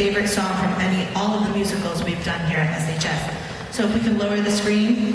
favorite song from any all of the musicals we've done here at SHS. So if we can lower the screen.